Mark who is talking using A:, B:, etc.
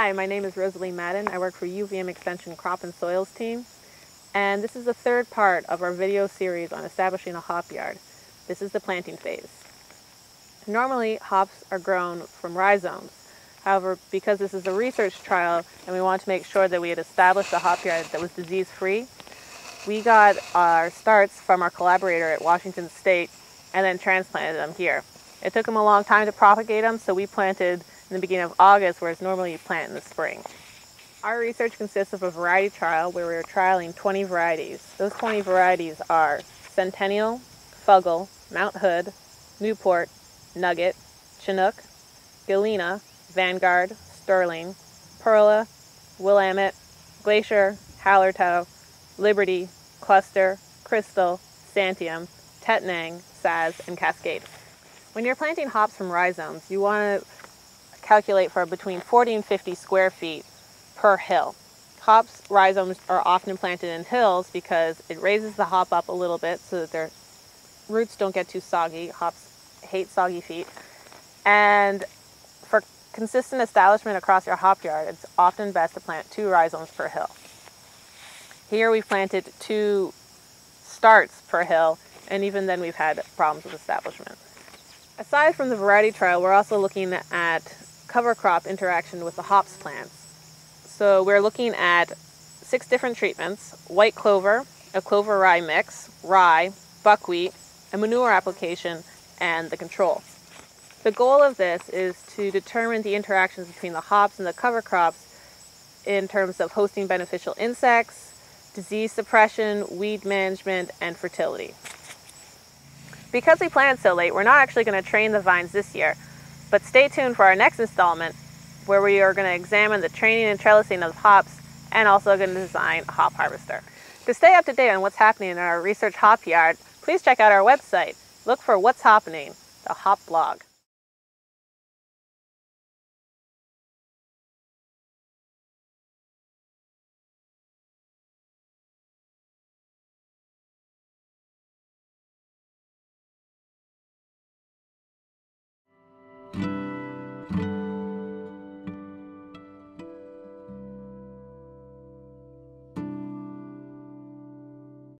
A: Hi, my name is Rosalie Madden. I work for UVM Extension Crop and Soils team. And this is the third part of our video series on establishing a hop yard. This is the planting phase. Normally, hops are grown from rhizomes. However, because this is a research trial and we want to make sure that we had established a hop yard that was disease-free, we got our starts from our collaborator at Washington State and then transplanted them here. It took them a long time to propagate them, so we planted in the beginning of August, whereas normally you plant in the spring. Our research consists of a variety trial where we are trialing 20 varieties. Those 20 varieties are Centennial, Fuggle, Mount Hood, Newport, Nugget, Chinook, Galena, Vanguard, Sterling, Perle, Willamette, Glacier, Hallertau, Liberty, Cluster, Crystal, Santiam, Tettnang, Saaz, and Cascade. When you're planting hops from rhizomes, you want to calculate for between 40 and 50 square feet per hill. Hops rhizomes are often planted in hills because it raises the hop up a little bit so that their roots don't get too soggy. Hops hate soggy feet. And for consistent establishment across your hop yard, it's often best to plant two rhizomes per hill. Here we've planted two starts per hill, and even then we've had problems with establishment. Aside from the variety trial, we're also looking at cover crop interaction with the hops plants. So we're looking at six different treatments, white clover, a clover rye mix, rye, buckwheat, a manure application, and the control. The goal of this is to determine the interactions between the hops and the cover crops in terms of hosting beneficial insects, disease suppression, weed management, and fertility. Because we planted so late, we're not actually going to train the vines this year, but stay tuned for our next installment where we are going to examine the training and trellising of hops and also going to design a hop harvester. To stay up to date on what's happening in our research hop yard, please check out our website. Look for What's Happening, the Hop blog.